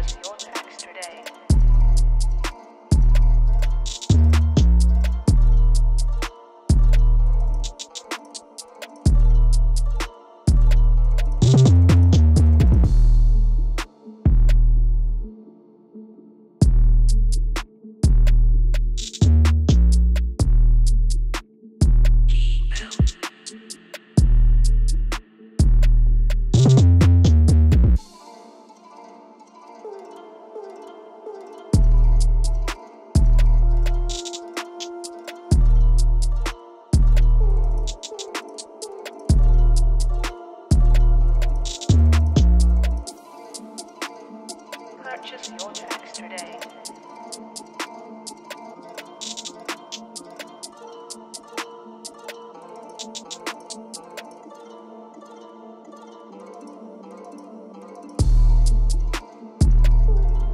Dios.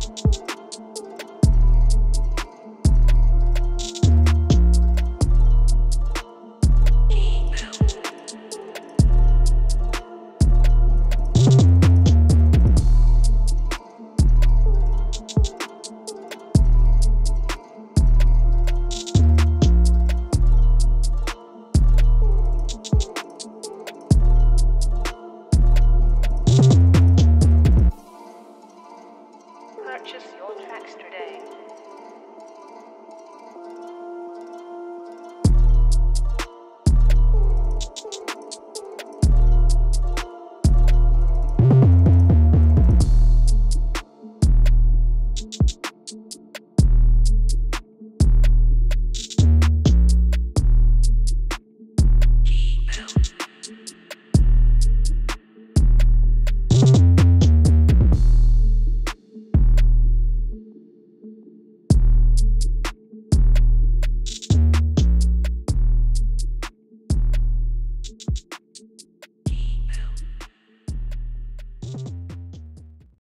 you.